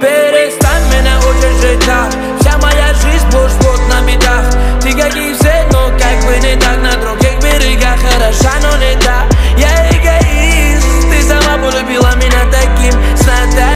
Перестань меня учить жить так Вся моя жизнь будешь вот на медах Ты как и все, но как бы не так На других берегах хороша, но